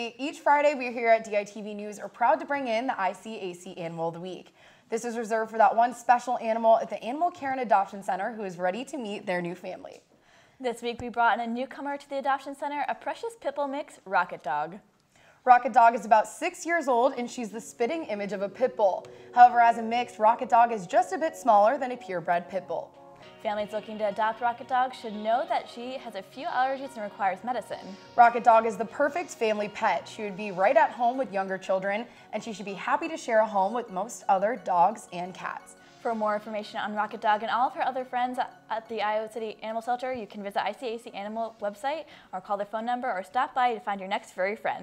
Each Friday, we here at DITV News are proud to bring in the ICAC Animal of the Week. This is reserved for that one special animal at the Animal Care and Adoption Center who is ready to meet their new family. This week, we brought in a newcomer to the Adoption Center, a precious Pitbull mix, Rocket Dog. Rocket Dog is about six years old and she's the spitting image of a pit bull. However, as a mix, Rocket Dog is just a bit smaller than a purebred pit bull. Families looking to adopt Rocket Dog should know that she has a few allergies and requires medicine. Rocket Dog is the perfect family pet. She would be right at home with younger children, and she should be happy to share a home with most other dogs and cats. For more information on Rocket Dog and all of her other friends at the Iowa City Animal Shelter, you can visit ICAC Animal website or call their phone number or stop by to find your next furry friend.